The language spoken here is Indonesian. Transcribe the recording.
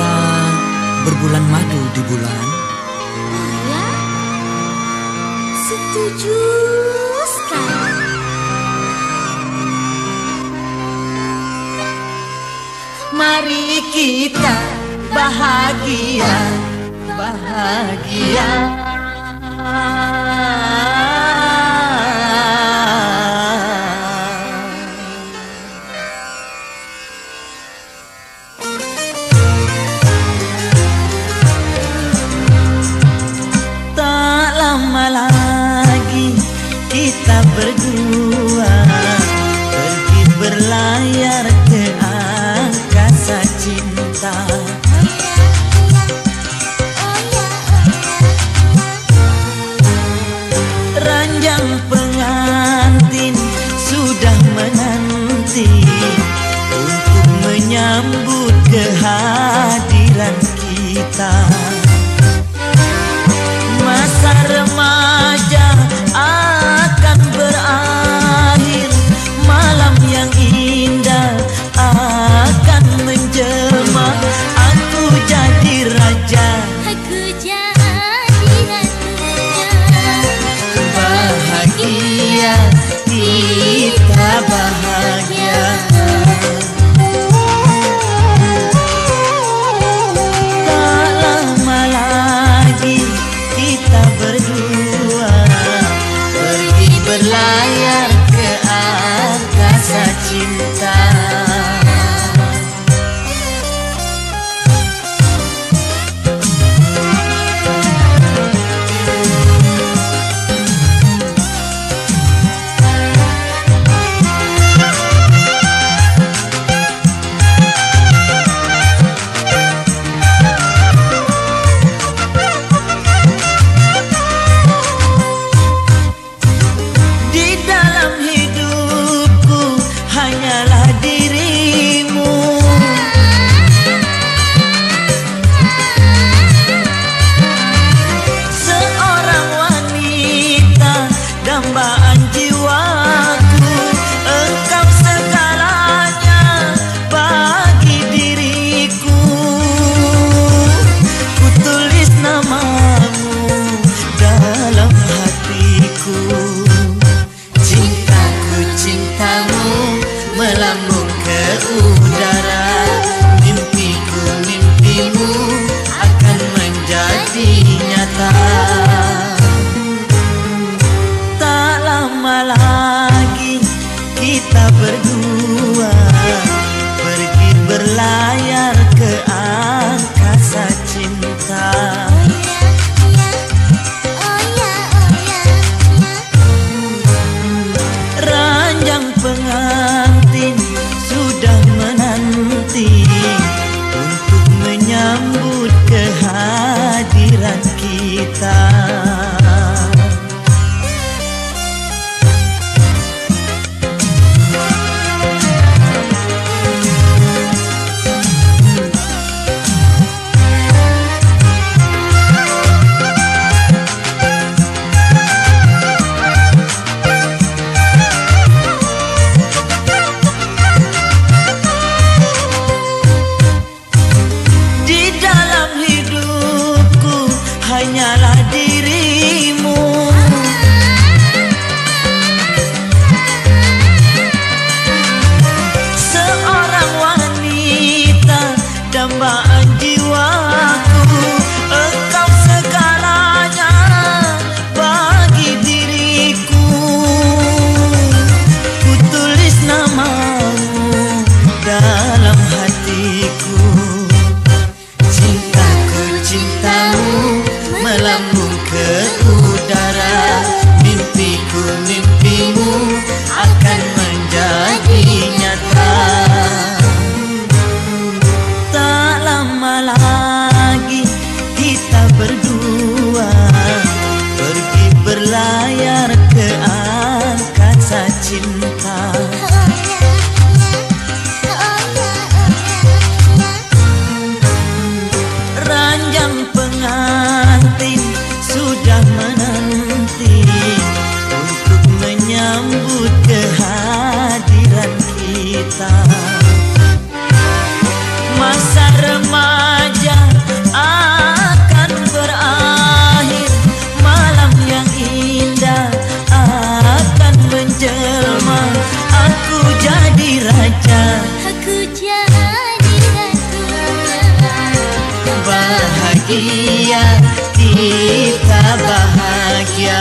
kita berbulan madu di bulan? Iya, setuju sekali. Mari kita bahagia, bahagia. berdua pergi berlayar ke bahagia kita bahagia.